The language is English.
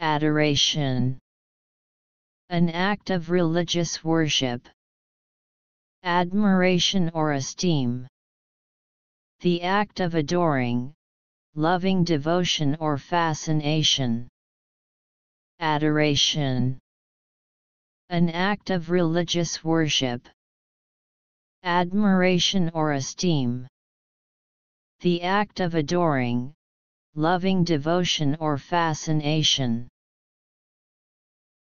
Adoration An act of religious worship. Admiration or esteem The act of adoring, loving devotion or fascination. Adoration An act of religious worship. Admiration or esteem The act of adoring, loving devotion or fascination.